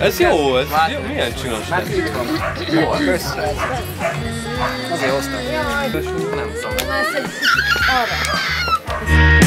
Ez jó, ez Várj, jó, milyen csinos. Már így van. Jó, hát össze. Azért hoztam. Nem tudom. Arra.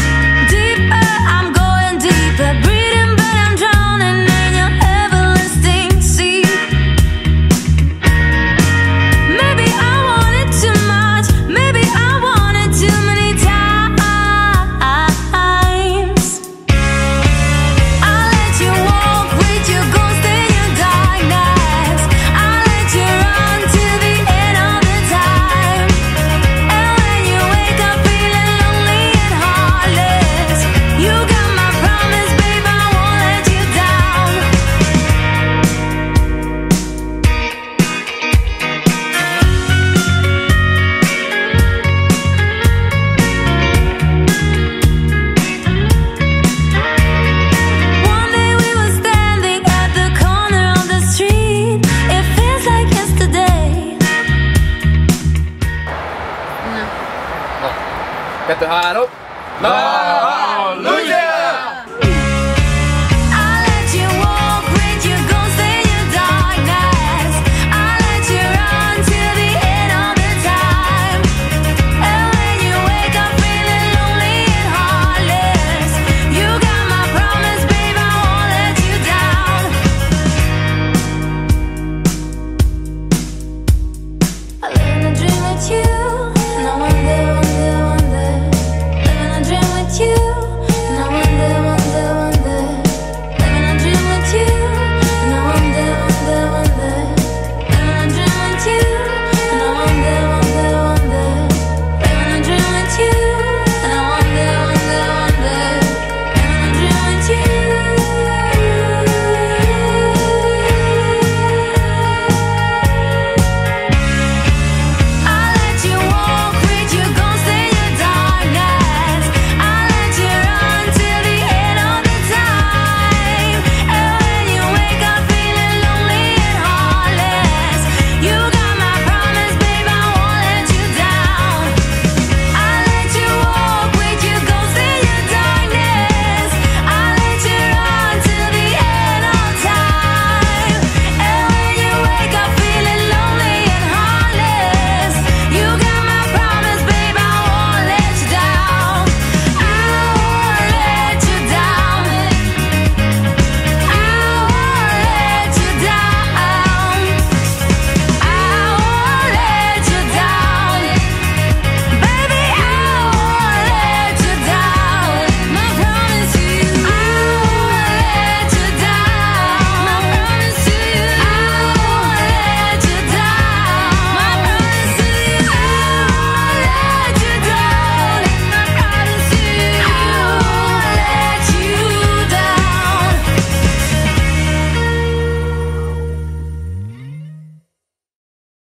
Petter up. No.